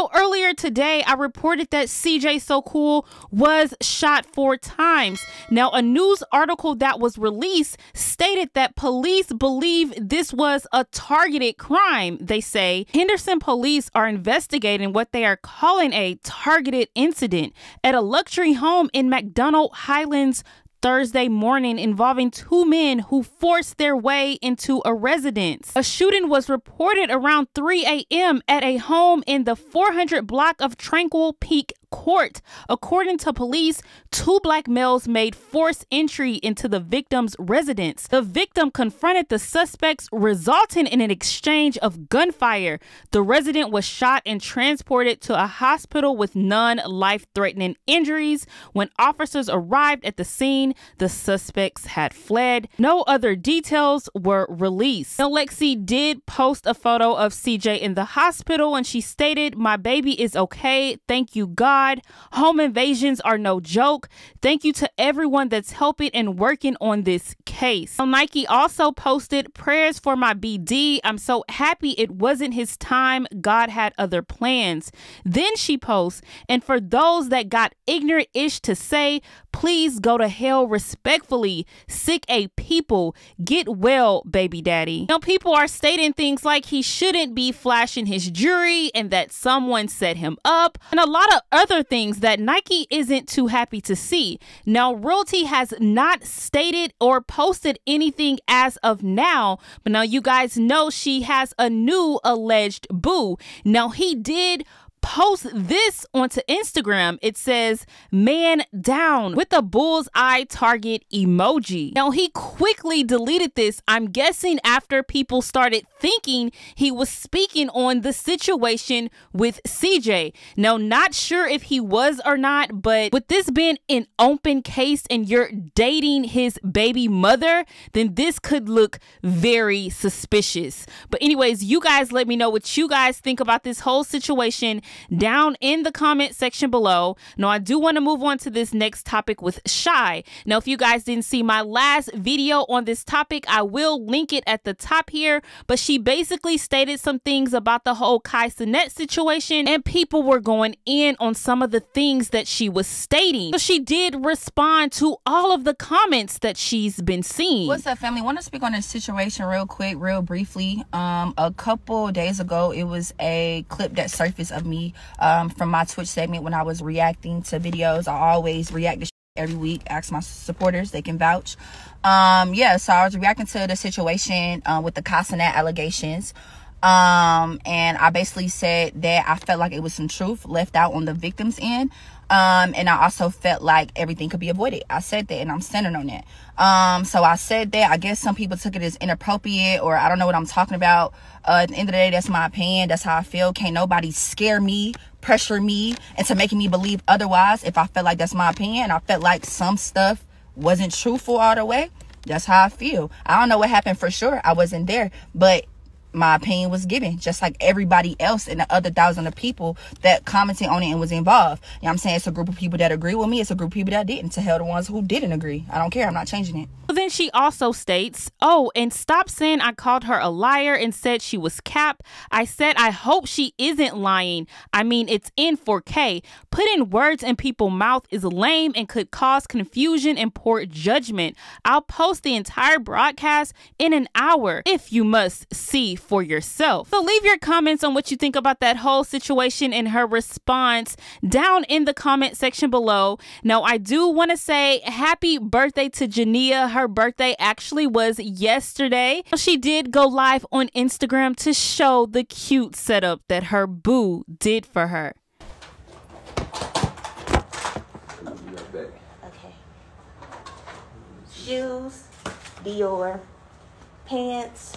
So earlier today, I reported that CJ So Cool was shot four times. Now, a news article that was released stated that police believe this was a targeted crime. They say Henderson police are investigating what they are calling a targeted incident at a luxury home in MacDonald Highlands, Thursday morning involving two men who forced their way into a residence. A shooting was reported around 3 a.m. at a home in the 400 block of Tranquil Peak court. According to police, two black males made forced entry into the victim's residence. The victim confronted the suspects, resulting in an exchange of gunfire. The resident was shot and transported to a hospital with non life threatening injuries. When officers arrived at the scene, the suspects had fled. No other details were released. Now, Lexi did post a photo of CJ in the hospital and she stated, My baby is okay. Thank you, God. God. Home invasions are no joke. Thank you to everyone that's helping and working on this case. So Nike also posted prayers for my BD. I'm so happy it wasn't his time. God had other plans. Then she posts, and for those that got ignorant ish to say, please go to hell respectfully. Sick a people. Get well, baby daddy. Now, people are stating things like he shouldn't be flashing his jewelry and that someone set him up, and a lot of other things that Nike isn't too happy to see. Now, Royalty has not stated or posted anything as of now, but now you guys know she has a new alleged boo. Now, he did post this onto Instagram. It says, man down with a bullseye target emoji. Now, he quickly deleted this, I'm guessing after people started thinking he was speaking on the situation with CJ. Now, not sure if he was or not, but with this being an open case and you're dating his baby mother, then this could look very suspicious. But, anyways, you guys let me know what you guys think about this whole situation down in the comment section below. Now, I do want to move on to this next topic with Shy. Now, if you guys didn't see my last video on this topic, I will link it at the top here. But she basically stated some things about the whole Kai Cenat situation, and people were going in on some of the things that she was stating. So she did respond to all of the comments that she's been seeing. What's up, family? Want to speak on this situation real quick, real briefly. Um, a couple days ago, it was a clip that surfaced of me um, from my Twitch segment when I was reacting to videos. I always react to every week. Ask my supporters; they can vouch. Um, yeah, so I was reacting to the situation uh, with the Cenat allegations. Um, and I basically said that I felt like it was some truth left out on the victim's end. Um, and I also felt like everything could be avoided. I said that and I'm centered on that. Um, so I said that. I guess some people took it as inappropriate or I don't know what I'm talking about. Uh, at the end of the day, that's my opinion. That's how I feel. Can't nobody scare me, pressure me into making me believe otherwise if I felt like that's my opinion. I felt like some stuff wasn't truthful all the way. That's how I feel. I don't know what happened for sure. I wasn't there, but my opinion was given, just like everybody else and the other thousand of people that commented on it and was involved. You know I'm saying? It's a group of people that agree with me. It's a group of people that didn't. To hell the ones who didn't agree. I don't care. I'm not changing it. Then she also states, Oh, and stop saying I called her a liar and said she was cap. I said I hope she isn't lying. I mean, it's in 4K. Putting words in people's mouth is lame and could cause confusion and poor judgment. I'll post the entire broadcast in an hour if you must see for yourself. So leave your comments on what you think about that whole situation and her response down in the comment section below. Now, I do want to say happy birthday to Jania. Her birthday actually was yesterday. She did go live on Instagram to show the cute setup that her boo did for her. Shoes, Dior, pants,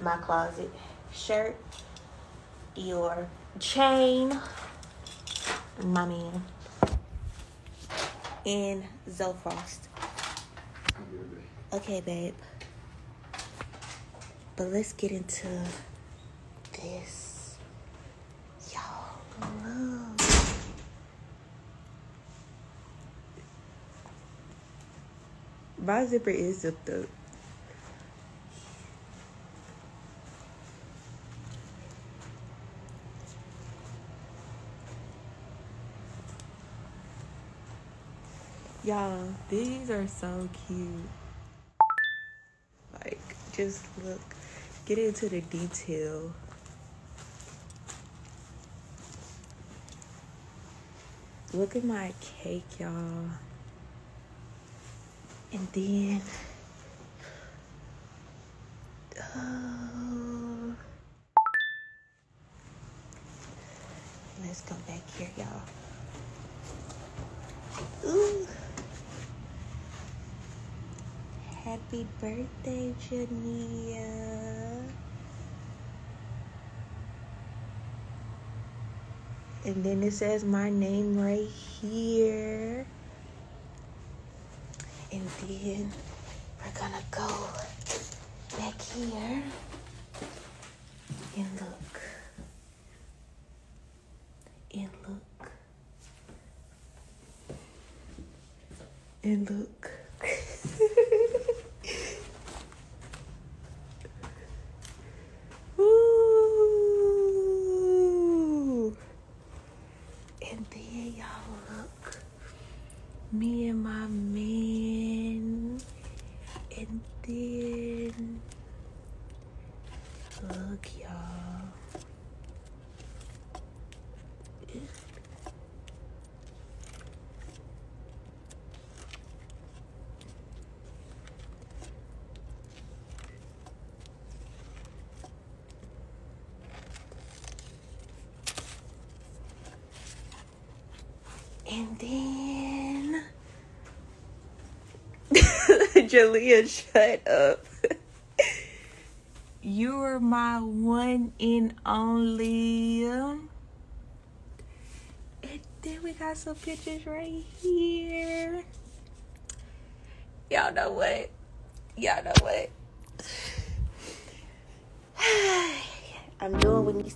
my closet, shirt, Dior, chain, my man, and Zofrost. Okay, babe. But let's get into this. Y'all, look. My zipper is zipped up. Y'all, these are so cute. Like, just look, get into the detail. Look at my cake, y'all. And then, oh, let's go back here, y'all. Happy birthday, Jania. And then it says my name right here. And then we're gonna go back here and look. And look. And look. Ooh. And then y'all look. Me and my man. And then look y'all. And then Jalea, shut up. you are my one and only. And then we got some pictures right here. Y'all know what? Y'all know what? I'm doing when you